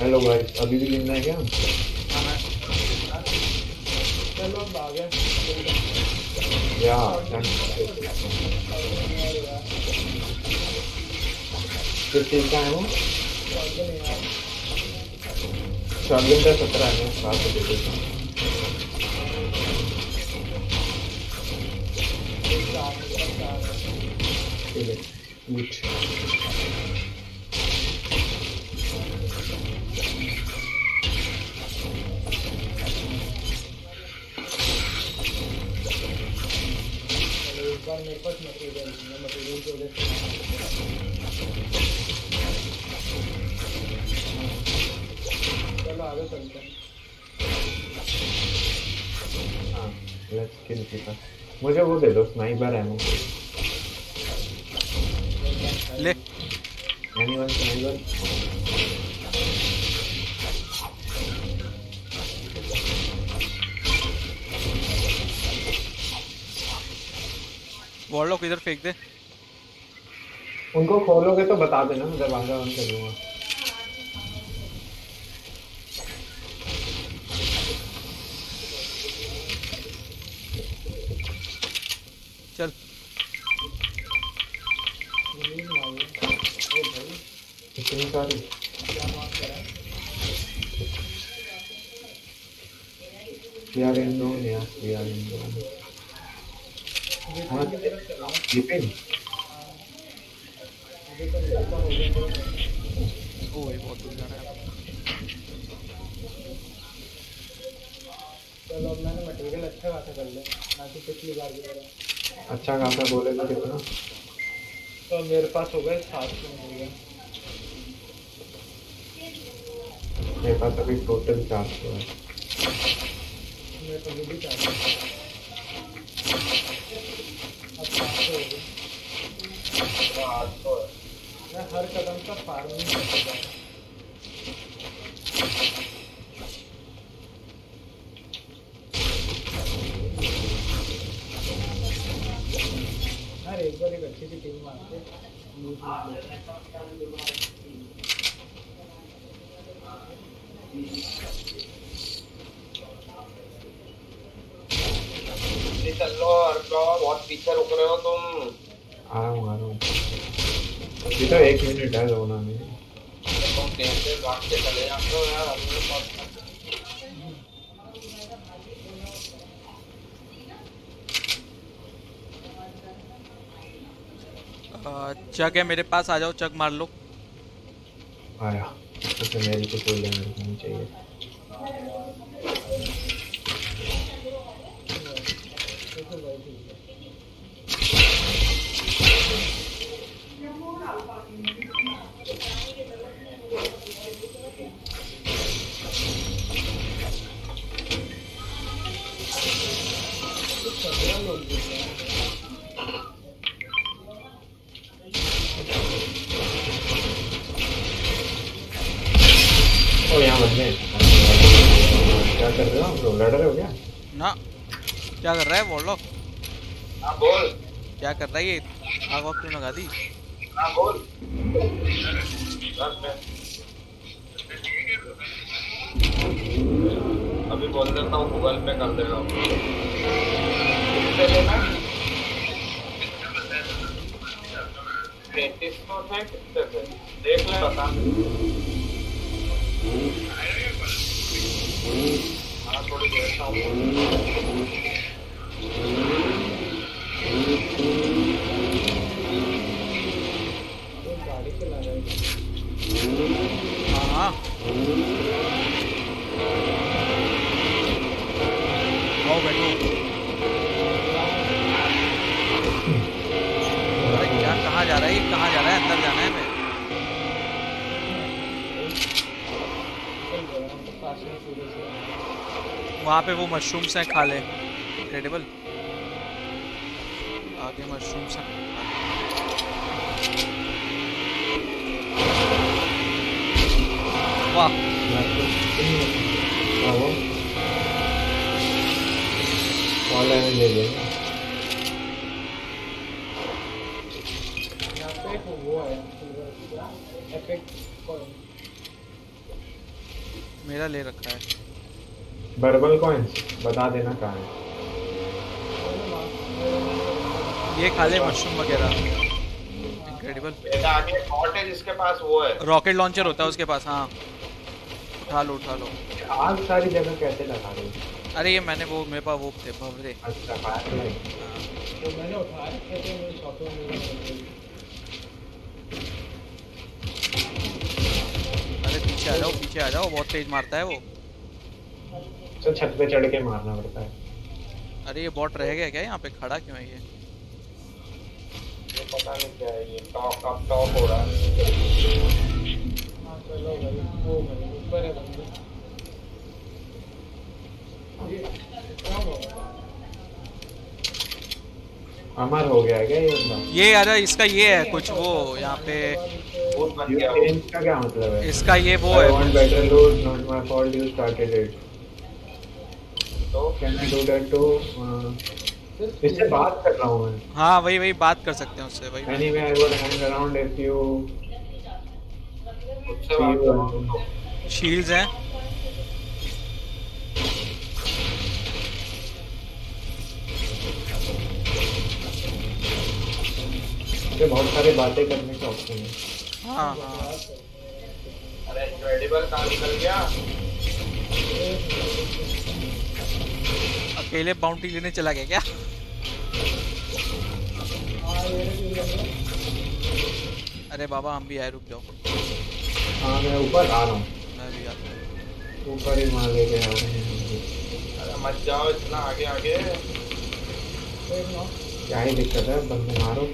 Hello guys अभी भी गिनना है क्या? हाँ मैं चलो अब आ या किस चीज़ का है वो? शॉटगन का सत्रह है सात सौ दे देता हूँ ठीक है बार मेरे पास मटेरियल मैं मटेरियल को देख चलो आगे चलते हैं हाँ लेट्स किल मुझे वो दे दो स्नाइपर एमो ले। एनीवन स्नाइपर वॉल इधर फेंक दे उनको खोलोगे तो बता देना मैं दरवाज़ा बंद कर दूँगा चल इतनी सारी We are in zone, yeah. We are in zone. ये बहुत दूर जाना है चलो मैंने मटेरियल अच्छा खासा कर लिया ना कि पिछली बार की तरह अच्छा खासा बोले तो कितना? तो मेरे पास हो गए सात सौ मेरे पास अभी टोटल चार सौ है। मेरे को भी सात सौ। हर कदम का फ़ार्मिंग करता एक बार एक अच्छी सी टीम मारते चल लो अर्को बहुत पीछे रुक रहे हो तुम। आ रहा हूँ आ रहा हूँ अभी तो एक मिनट है जोन में। तुम देर से भाग चले जाते हो यार अपने पास चक है मेरे पास आ जाओ चक मार लो। आया। तो मेरी तो कोई लेने नहीं चाहिए देखो भाई ठीक है तो पंद्रह लोग गिर गए हैं। ओ यहाँ बंदे हैं। क्या कर रहे हो? आप लोग लड़ रहे हो क्या ना। क्या कर रहा है? बोलो हाँ बोल। क्या कर रहा है ये? आग वाग क्यों लगा दी? हाँ बोल। अभी बोल देता हूँ गूगल पे कर देगा। लेना तैतीस सौ है कितने से देख ले बता हाँ थोड़ी देर वहाँ पे वो मशरूम्स हैं, खा ले। इनक्रेडिबल आगे मशरूम्स हैं। वाह। ऑनलाइन ले पे वो है एपिक मेरा ले रखा है। बर्बल कॉइन्स बता देना कहाँ है। ये खा ले मशरूम वगैरह इनक्रेडिबल आगे बॉट है जिसके पास वो है। रॉकेट लॉन्चर होता है उसके पास हाँ। उठा लो उठा लो। आग सारी जगह कैसे लगा रही अरे ये मैंने वो मेरे पास वो थे भवरे अच्छा लाइट तो मैंने उठा रखे थे मेरे शॉप में मिल गए अरे पीछे आ जाओ पीछे आ जाओ बहुत तेज मारता है वो। तो छत पे चढ़ के मारना पड़ता है। अरे ये बॉट रह गया क्या यहाँ पे? खड़ा क्यों है ये? ये पता नहीं क्या है ये टॉप कब टॉप हो रहा है। अमर हो गया क्या ये ये अरे इसका ये है कुछ वो यहाँ पे इसका क्या मतलब है? इसका ये वो है। तो? कैन आई डू बात कर रहा हूँ मैं। हाँ वही वही बात कर सकते हैं उससे भाई एनीवे बहुत सारे बातें करने के ऑप्शन है। हाँ। अरे इनक्रेडिबल कहाँ निकल गया? अकेले बाउंटी लेने चला गया क्या? अरे बाबा हम भी आए रुक जाओ। हाँ मैं ऊपर आ रहा हूँ। मैं भी आता हूँ। ऊपर ही मार लेके आ हैं। अरे मत जाओ इतना आगे आगे। क्या ही दिक्कत है? बंदे मारो।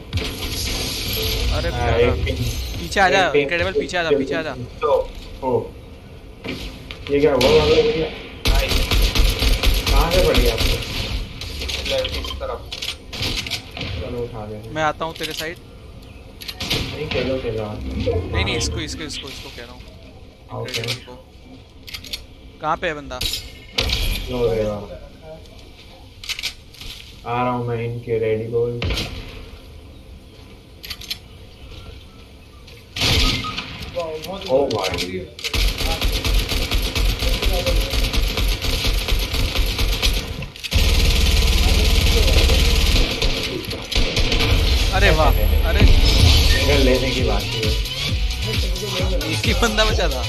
अरे हाँ, पीछे आ जा इनक्रेडिबल पीछे आ जा पीछे आ जा। तो ओ। ये क्या हुआ वाला ये नाइस कहाँ से पड़ गया आपको लेफ़्ट की तरफ़। चलो उठा दे। मैं आता हूँ तेरे साइड नहीं खेलो खेलो। आप। नहीं नहीं इसको इसको इसको इसको कह रहा हूँ। ओके। इनक्रेडिबल को। कहाँ पे है बंदा? लो देवा आ रहा हूँ मैं इनके रेडी गोल वाह my. अरे वाह अरे लेने की बात एक ही बंदा बचा था